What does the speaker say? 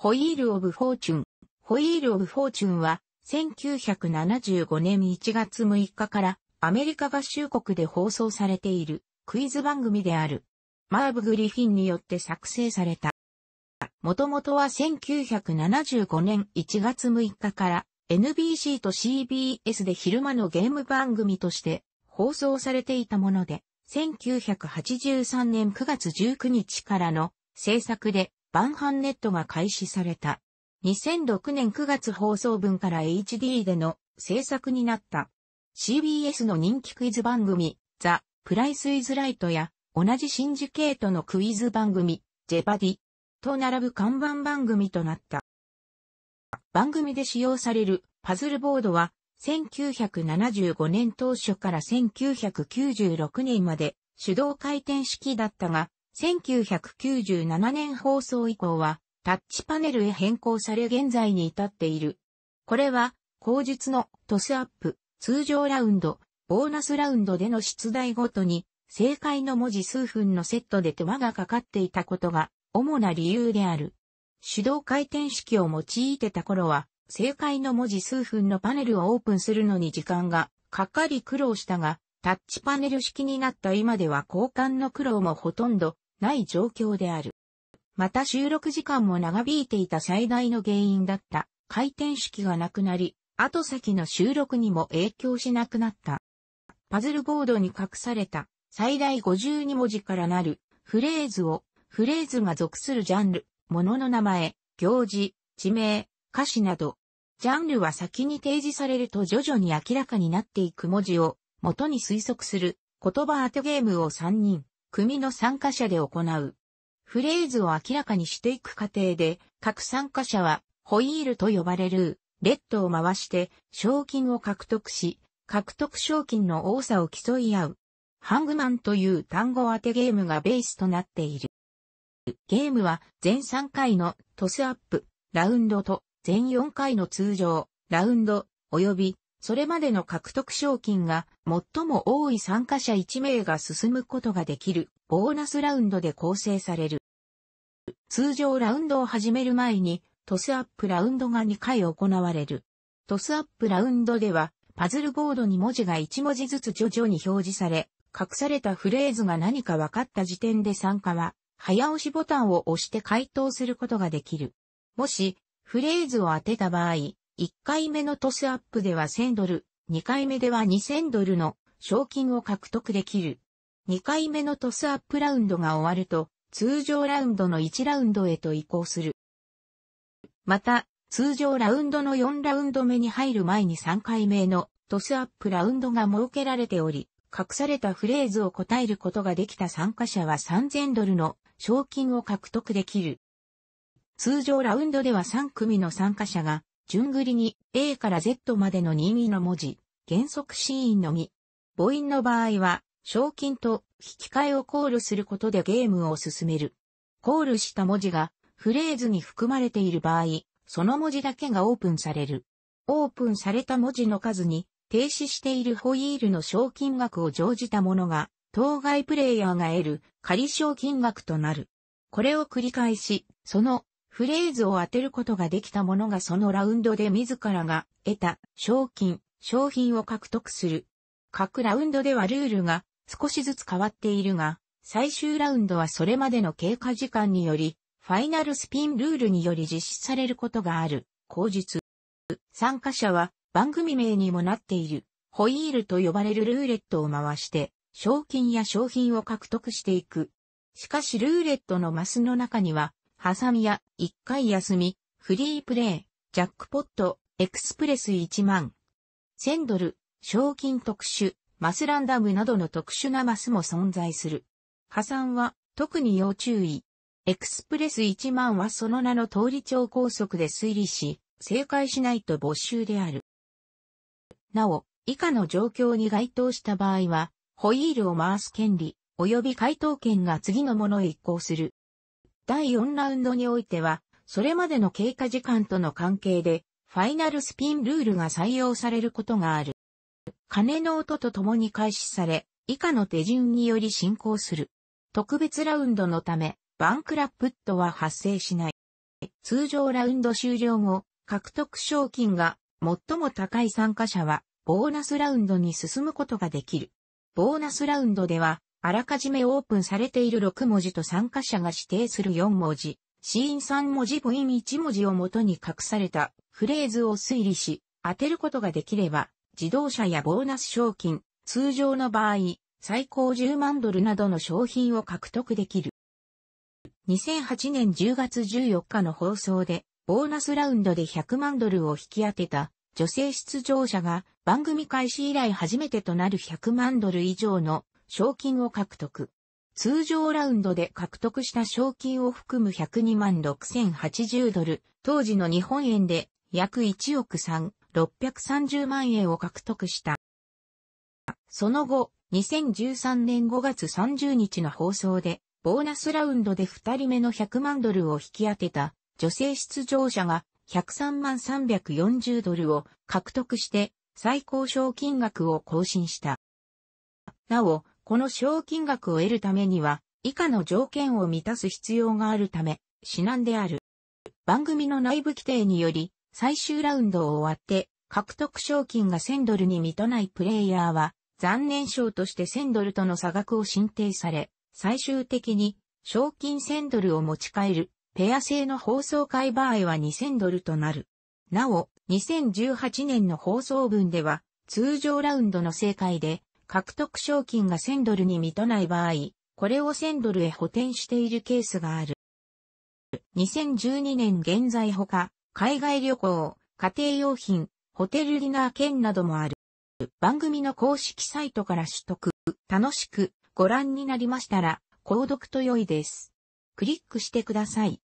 ホイール・オブ・フォーチュン。ホイール・オブ・フォーチュンは、1975年1月6日からアメリカ合衆国で放送されているクイズ番組である。マーブ・グリフィンによって作成された。もともとは1975年1月6日から NBC と CBS で昼間のゲーム番組として放送されていたもので、1983年9月19日からの制作でバンハンネットが開始された。2006年9月放送分から HD での制作になった。CBS の人気クイズ番組、ザ・プライス・イズ・ライトや同じシンジケートのクイズ番組、ジェパディと並ぶ看板番組となった。番組で使用されるパズルボードは1975年当初から1996年まで手動回転式だったが、1997年放送以降はタッチパネルへ変更され現在に至っている。これは口述のトスアップ、通常ラウンド、ボーナスラウンドでの出題ごとに正解の文字数分のセットで手間がかかっていたことが主な理由である。手動回転式を用いてた頃は正解の文字数分のパネルをオープンするのに時間がかかり苦労したが、タッチパネル式になった今では交換の苦労もほとんどない状況である。また収録時間も長引いていた最大の原因だった。回転式がなくなり、後先の収録にも影響しなくなった。パズルボードに隠された。最大52文字からなる。フレーズを、フレーズが属するジャンル、物の名前、行事、地名、歌詞など、ジャンルは先に提示されると徐々に明らかになっていく文字を元に推測する。言葉当てゲームを3人、組の参加者で行う。フレーズを明らかにしていく過程で、各参加者は、ホイールと呼ばれる、レッドを回して、賞金を獲得し、獲得賞金の多さを競い合う。ハングマンという単語当てゲームがベースとなっている。ゲームは全3回のトスアップ、ラウンドと全4回の通常、ラウンド、及びそれまでの獲得賞金が最も多い参加者1名が進むことができるボーナスラウンドで構成される。通常ラウンドを始める前にトスアップラウンドが2回行われる。トスアップラウンドではパズルボードに文字が1文字ずつ徐々に表示され、隠されたフレーズが何か分かった時点で参加は早押しボタンを押して回答することができる。もしフレーズを当てた場合、1回目のトスアップでは1000ドル、2回目では2000ドルの賞金を獲得できる。2回目のトスアップラウンドが終わると、通常ラウンドの1ラウンドへと移行する。また、通常ラウンドの4ラウンド目に入る前に3回目のトスアップラウンドが設けられており、隠されたフレーズを答えることができた参加者は3000ドルの賞金を獲得できる。通常ラウンドでは3組の参加者が順繰りに A から Z までの任意の文字、原則シーンのみ。母音の場合は、賞金と引き換えをコールすることでゲームを進める。コールした文字がフレーズに含まれている場合、その文字だけがオープンされる。オープンされた文字の数に停止しているホイールの賞金額を乗じたものが、当該プレイヤーが得る仮賞金額となる。これを繰り返し、そのフレーズを当てることができた者がそのラウンドで自らが得た賞金、商品を獲得する。各ラウンドではルールが少しずつ変わっているが、最終ラウンドはそれまでの経過時間により、ファイナルスピンルールにより実施されることがある、口述。参加者は番組名にもなっている、ホイールと呼ばれるルーレットを回して、賞金や商品を獲得していく。しかしルーレットのマスの中には、ハサミや一回休み、フリープレイ、ジャックポット、エクスプレス1万、1000ドル、賞金特殊、マスランダムなどの特殊なマスも存在する。破産は特に要注意。エクスプレス1万はその名の通り超高速で推理し、正解しないと没収である。なお、以下の状況に該当した場合は、ホイールを回す権利、及び回答権が次のものへ移行する。第4ラウンドにおいては、それまでの経過時間との関係で、ファイナルスピンルールが採用されることがある。鐘の音とともに開始され、以下の手順により進行する。特別ラウンドのため、バンクラップットは発生しない。通常ラウンド終了後、獲得賞金が最も高い参加者は、ボーナスラウンドに進むことができる。ボーナスラウンドでは、あらかじめオープンされている6文字と参加者が指定する4文字、シーン3文字ポイン1文字をもとに隠されたフレーズを推理し、当てることができれば、自動車やボーナス賞金、通常の場合、最高10万ドルなどの商品を獲得できる。2008年10月14日の放送で、ボーナスラウンドで100万ドルを引き当てた女性出場者が番組開始以来初めてとなる100万ドル以上の賞金を獲得。通常ラウンドで獲得した賞金を含む102万6080ドル、当時の日本円で約1億3、630万円を獲得した。その後、2013年5月30日の放送で、ボーナスラウンドで2人目の100万ドルを引き当てた女性出場者が103万340ドルを獲得して最高賞金額を更新した。なお、この賞金額を得るためには以下の条件を満たす必要があるため、至難である。番組の内部規定により、最終ラウンドを終わって獲得賞金が1000ドルに満たないプレイヤーは残念賞として1000ドルとの差額を申請され、最終的に賞金1000ドルを持ち帰るペア制の放送回場合は2000ドルとなる。なお、2018年の放送分では、通常ラウンドの正解で、獲得賞金が1000ドルに満たない場合、これを1000ドルへ補填しているケースがある。2012年現在ほか、海外旅行、家庭用品、ホテルディナー券などもある。番組の公式サイトから取得、楽しくご覧になりましたら、購読と良いです。クリックしてください。